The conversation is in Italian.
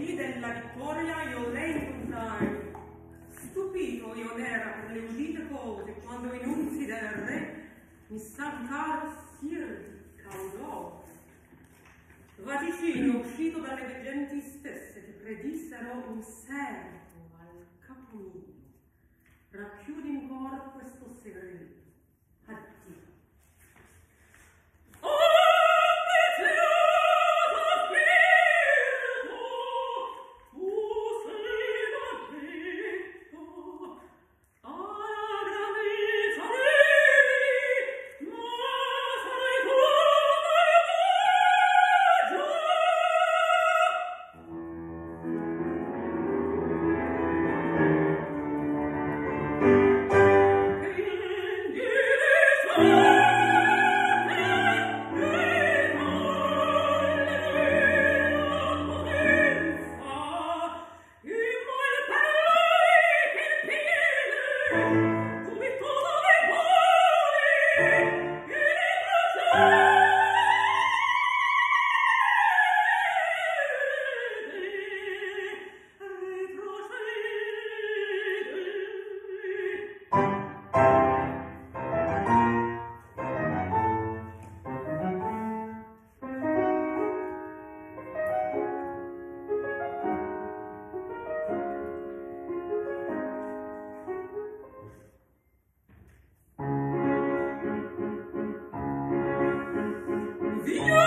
vide la vittoria io lei incontrai. Stupito io n'era per le udite cose, quando in un si re mi stancar sir caudò. Vaticino uscito dalle veggenti stesse che predissero un servo al capo mio. Racchiudi in cor questo segreto. Thank you. Zero!